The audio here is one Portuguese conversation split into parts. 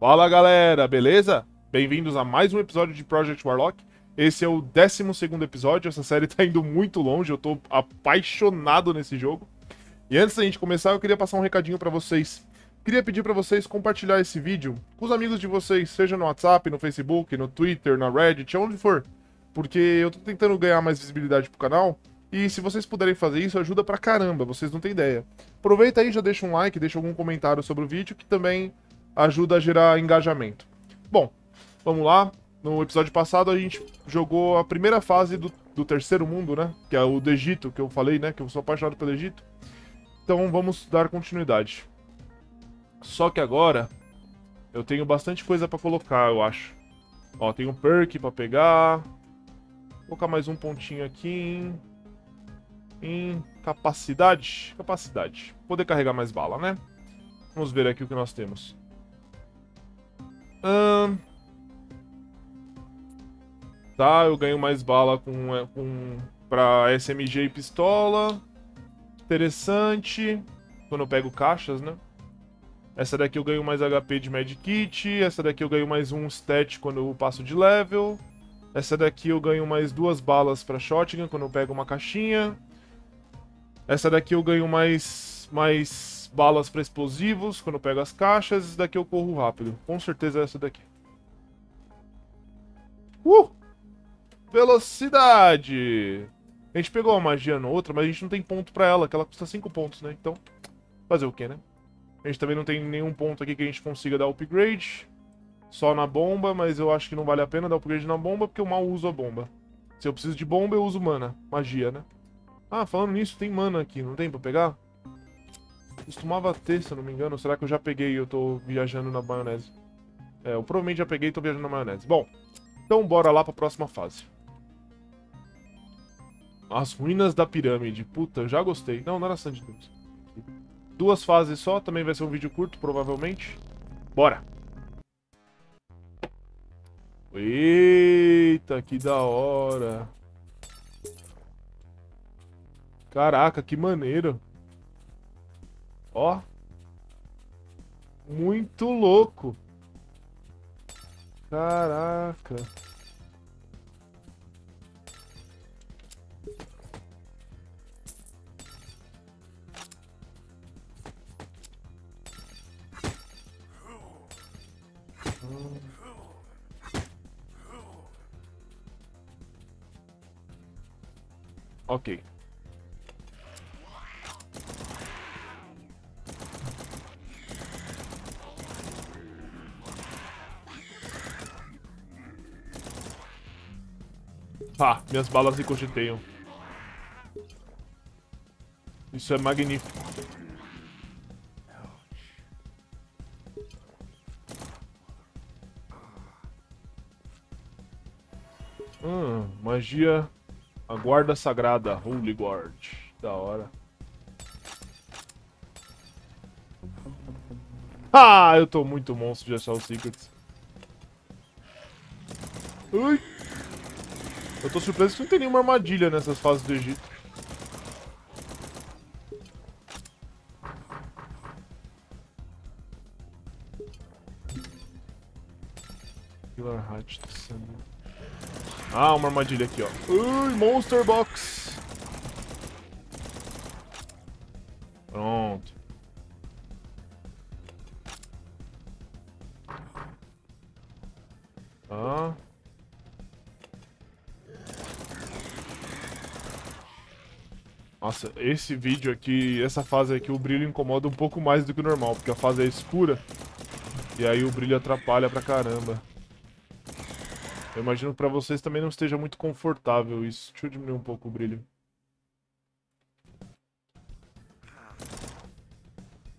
Fala galera, beleza? Bem-vindos a mais um episódio de Project Warlock. Esse é o 12 episódio, essa série tá indo muito longe, eu tô apaixonado nesse jogo. E antes da gente começar, eu queria passar um recadinho para vocês. Queria pedir para vocês compartilhar esse vídeo com os amigos de vocês, seja no WhatsApp, no Facebook, no Twitter, na Reddit, onde for. Porque eu tô tentando ganhar mais visibilidade pro canal e se vocês puderem fazer isso, ajuda pra caramba, vocês não têm ideia. Aproveita aí, já deixa um like, deixa algum comentário sobre o vídeo, que também ajuda a gerar engajamento. Bom, vamos lá. No episódio passado a gente jogou a primeira fase do, do terceiro mundo, né? Que é o do Egito, que eu falei, né? Que eu sou apaixonado pelo Egito. Então vamos dar continuidade. Só que agora eu tenho bastante coisa pra colocar, eu acho. Ó, tem um perk pra pegar. Vou colocar mais um pontinho aqui em capacidade. Capacidade. Poder carregar mais bala, né? Vamos ver aqui o que nós temos. Tá, eu ganho mais bala com, é, com pra SMG e pistola. Interessante. Quando eu pego caixas, né? Essa daqui eu ganho mais HP de Medkit. Essa daqui eu ganho mais um stat quando eu passo de level. Essa daqui eu ganho mais duas balas pra shotgun quando eu pego uma caixinha. Essa daqui eu ganho mais, mais balas para explosivos quando eu pego as caixas. Essa daqui eu corro rápido. Com certeza é essa daqui. Uh! Velocidade! A gente pegou uma magia no outra, mas a gente não tem ponto pra ela, que ela custa 5 pontos, né? Então, fazer o quê, né? A gente também não tem nenhum ponto aqui que a gente consiga dar upgrade. Só na bomba, mas eu acho que não vale a pena dar upgrade na bomba, porque eu mal uso a bomba. Se eu preciso de bomba, eu uso mana. Magia, né? Ah, falando nisso, tem mana aqui, não tem pra pegar? Costumava ter, se eu não me engano. Será que eu já peguei e eu tô viajando na maionese? É, eu provavelmente já peguei e tô viajando na maionese. Bom, então bora lá pra próxima fase. As ruínas da pirâmide. Puta, eu já gostei. Não, não era Sand Dunes. Duas fases só, também vai ser um vídeo curto, provavelmente. Bora! Eita, que da hora! Caraca, que maneiro. Ó. Muito louco. Caraca. Ok. Pá, minhas balas ricocheteiam. Isso é magnífico. Hum, magia. A guarda sagrada, Holy Guard. Da hora. Ah, eu tô muito monstro de achar os secrets. Ui. Eu tô surpreso que não tem nenhuma armadilha nessas fases do Egito. Hatch Ah, uma armadilha aqui, ó. Ui, Monster Box. Nossa, esse vídeo aqui, essa fase aqui, o brilho incomoda um pouco mais do que o normal, porque a fase é escura. E aí o brilho atrapalha pra caramba. Eu imagino que pra vocês também não esteja muito confortável isso. Deixa eu diminuir um pouco o brilho.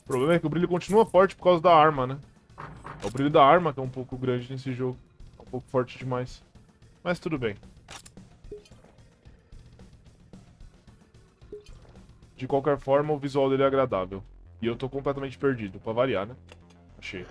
O problema é que o brilho continua forte por causa da arma, né? É o brilho da arma que é um pouco grande nesse jogo. É um pouco forte demais. Mas tudo bem. De qualquer forma, o visual dele é agradável. E eu tô completamente perdido, pra variar, né? Achei.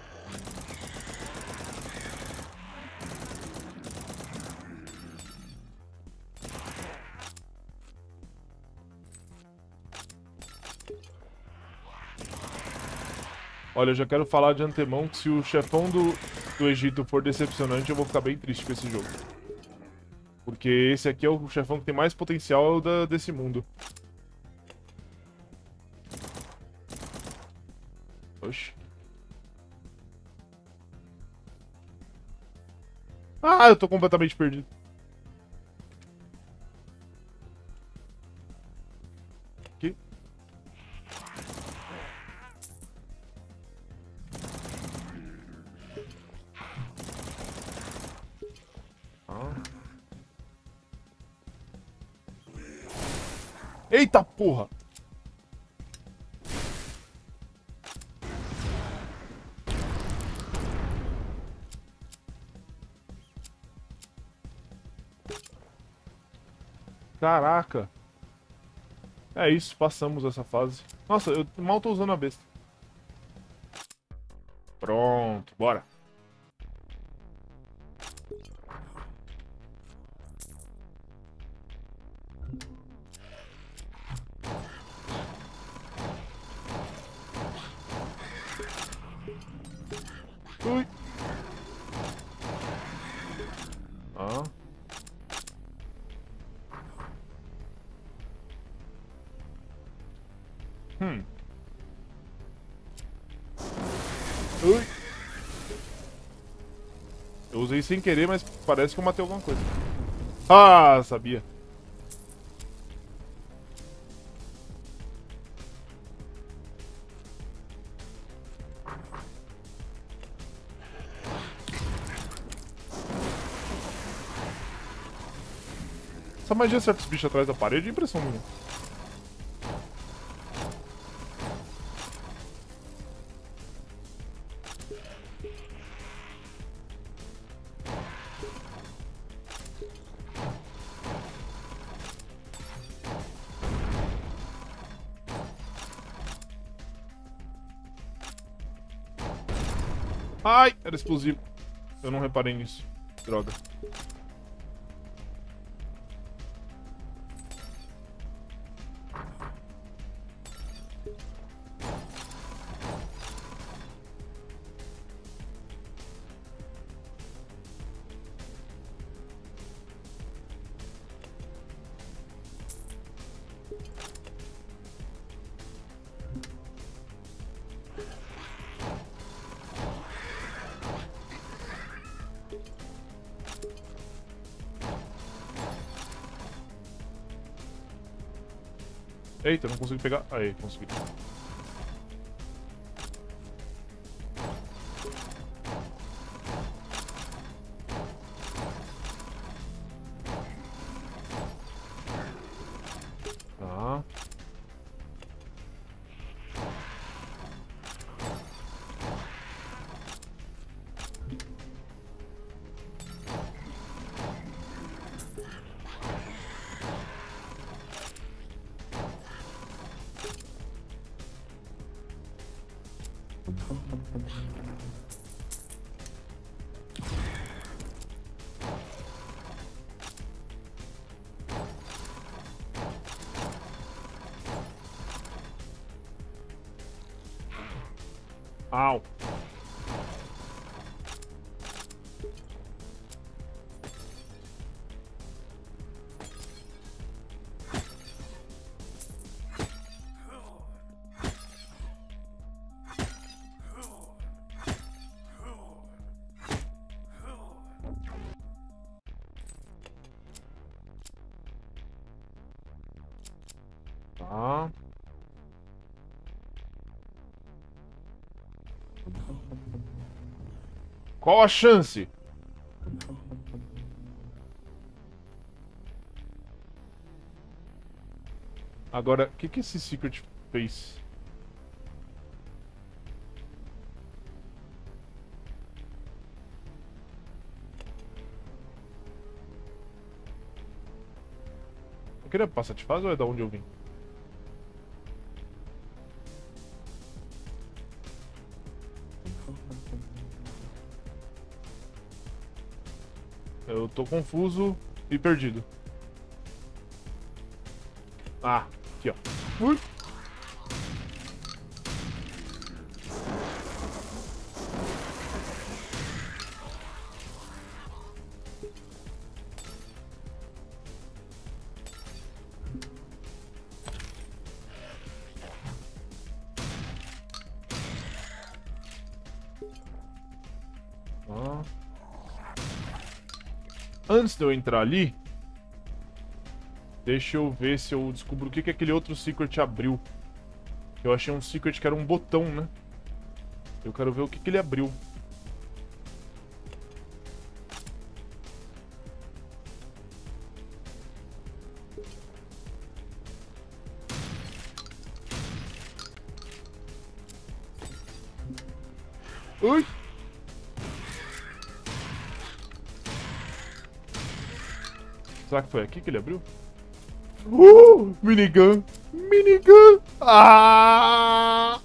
Olha, eu já quero falar de antemão que se o chefão do, do Egito for decepcionante, eu vou ficar bem triste com esse jogo. Porque esse aqui é o chefão que tem mais potencial da, desse mundo. Oxi. Ah, eu tô completamente perdido. Aqui. Ah. Eita porra! Caraca. É isso, passamos essa fase. Nossa, eu mal tô usando a besta. Pronto, bora. Ui. Ah. Hum. Ui. Eu usei sem querer, mas parece que eu matei alguma coisa. Ah, sabia. Essa magia acerta os bichos atrás da parede, impressão minha. Ai, era explosivo. Eu não reparei nisso. Droga. Eita, não consigo pegar. Aí, consegui. Tá. Ow. Qual a chance? Agora, o que, que esse Secret fez? Eu queria passar de fase ou é da onde eu vim? Tô confuso e perdido. Ah, aqui ó. Ui. Antes de eu entrar ali, deixa eu ver se eu descubro o que, que aquele outro secret abriu. Eu achei um secret que era um botão, né? Eu quero ver o que, que ele abriu. Ui! Será que foi aqui que ele abriu? Uh! Minigun! Minigun! Ah!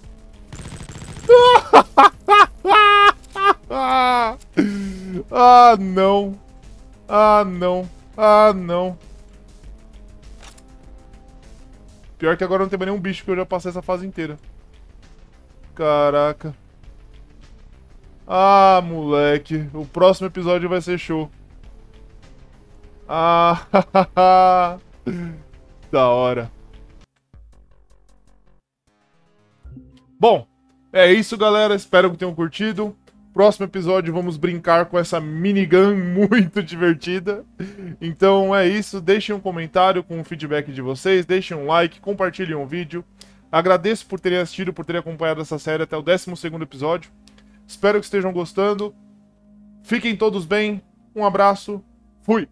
ah, não! Ah, não! Ah, não! Pior que agora não tem mais nenhum bicho, que eu já passei essa fase inteira. Caraca. Ah, moleque. O próximo episódio vai ser show. Ah, da hora. Bom, é isso, galera. Espero que tenham curtido. Próximo episódio vamos brincar com essa minigun muito divertida. Então é isso. Deixem um comentário com o feedback de vocês. Deixem um like, compartilhem o vídeo. Agradeço por terem assistido, por terem acompanhado essa série até o 12 episódio. Espero que estejam gostando. Fiquem todos bem. Um abraço. Fui!